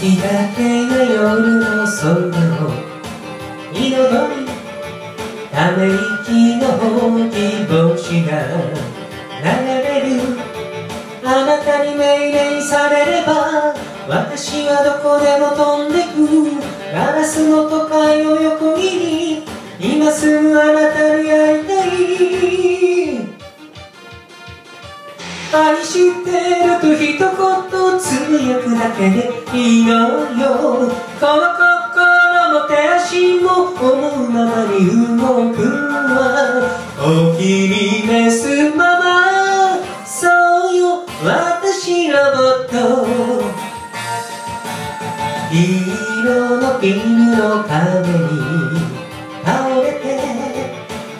月だけが夜の空を彩りため息の気星が流れる。あなたに命令されれば私はどこでも飛んでく。ガラスの都会を横切り。今すぐあなたに会い愛してると一言つぶやくだけでいいのよこの心も手足も思うままに動くわお気に召すままそうよ。私ロボット銀色の犬の壁に倒れて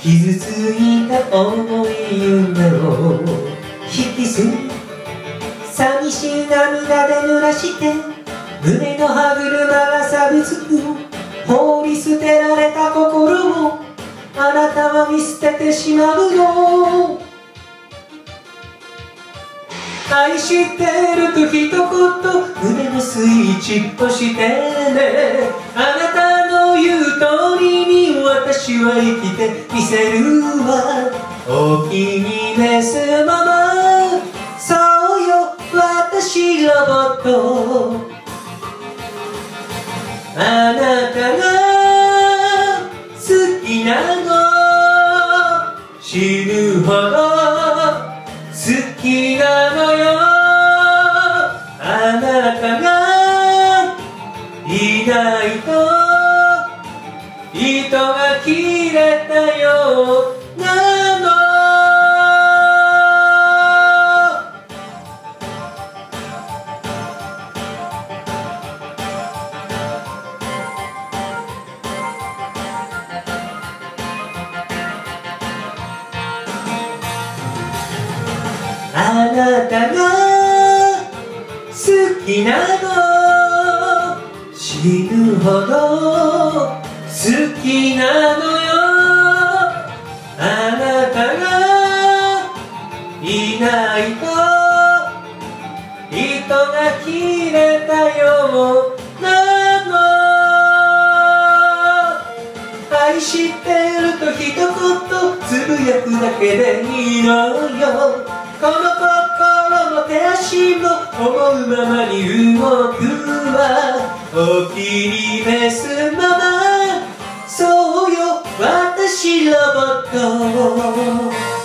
傷ついた思い夢を。引きずり寂しい涙で濡らして胸の歯車が錆びつく放り捨てられた心をあなたは見捨ててしまうの。愛してると一言胸のスイッチ押してね。あなたの言う通りに私は生きてみせるわ。お気に召すあなたが好きなの。死ぬほど。あなたが好きなの死ぬほど好きなのよ。あなたがいないと糸が切れたようなの。愛してると一言つぶやくだけでいいのよ。この心も手足も思うままに動くわお気に召すままそうよ私ロボット